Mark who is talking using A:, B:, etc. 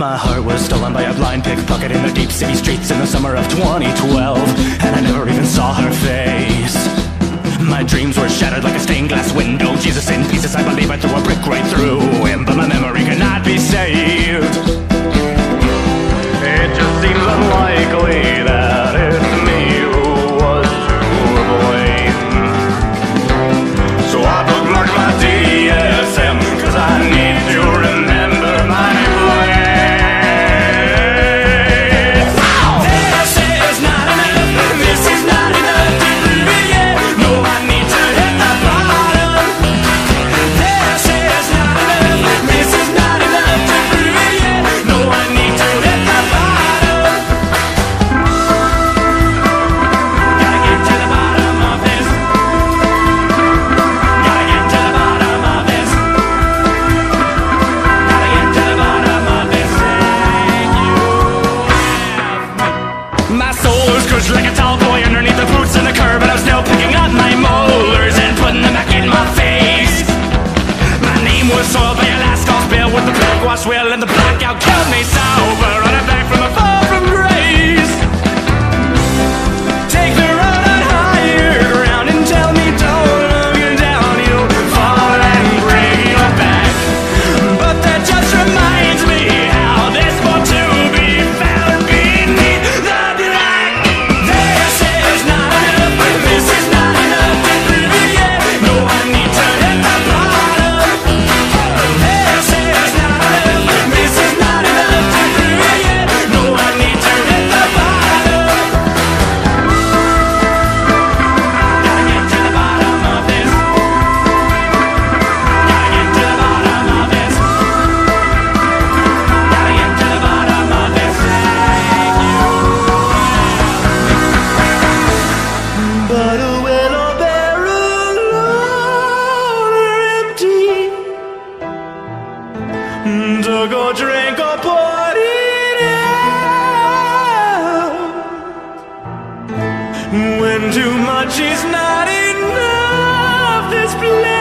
A: My heart was stolen by a blind pickpocket in the deep city streets in the summer of 2012, and I never even saw her face. My dreams were shattered like a stained glass window. Jesus in pieces, I believe I threw a brick right through him, but my memory cannot be saved. It just seems unlikely like a tall boy underneath the boots in the curb, and I'm still picking up my molars and putting them back in my face. My name was soiled by a last call spill with the black wash wheel and the blackout killed me sober. Running back from too much is not enough. This place.